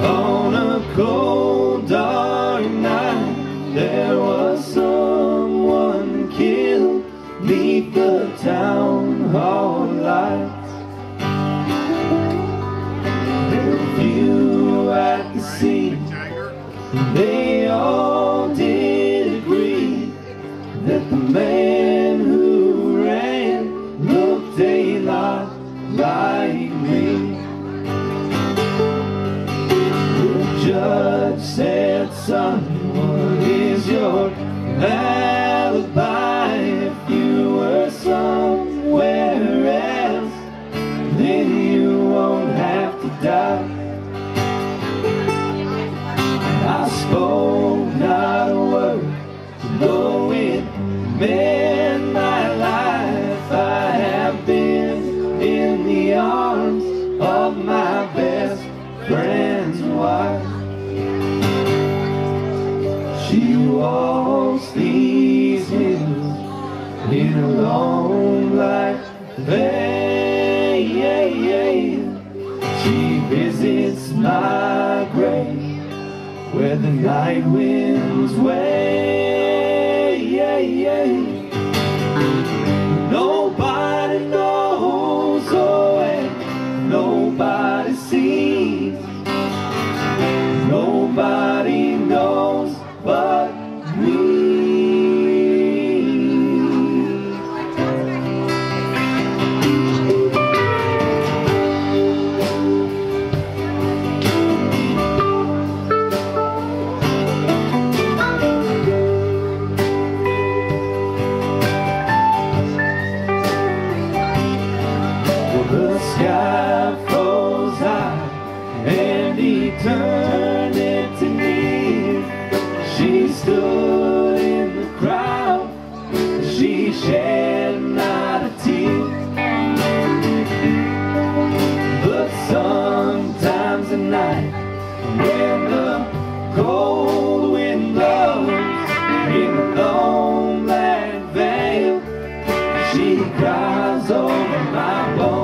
on a cold dark night. There was someone killed neath the town hall lights. There were few at the scene. Said, son, what is your alibi? If you were somewhere else, then you won't have to die. I spoke not a word, though it meant my life. I have been in the arms of my best friend's in a long black. She visits my grave where the night winds wave. She stood in the crowd, she shed not a tear. But sometimes at night when the cold window in the gnome land veil she cries over my bones.